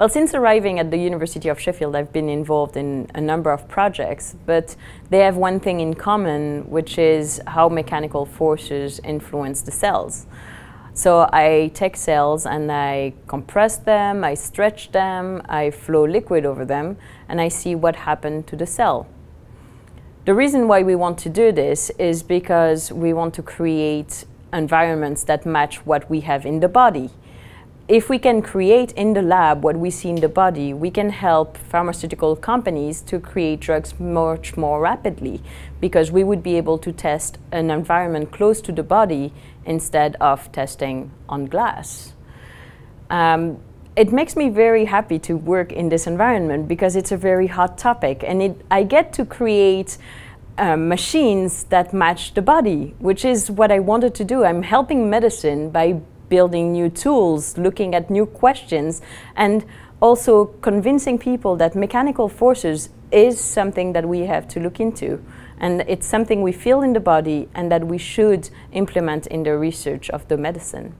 Well, since arriving at the University of Sheffield, I've been involved in a number of projects, but they have one thing in common, which is how mechanical forces influence the cells. So I take cells and I compress them, I stretch them, I flow liquid over them, and I see what happened to the cell. The reason why we want to do this is because we want to create environments that match what we have in the body if we can create in the lab what we see in the body, we can help pharmaceutical companies to create drugs much more rapidly because we would be able to test an environment close to the body instead of testing on glass. Um, it makes me very happy to work in this environment because it's a very hot topic and it, I get to create uh, machines that match the body, which is what I wanted to do. I'm helping medicine by building new tools, looking at new questions, and also convincing people that mechanical forces is something that we have to look into. And it's something we feel in the body and that we should implement in the research of the medicine.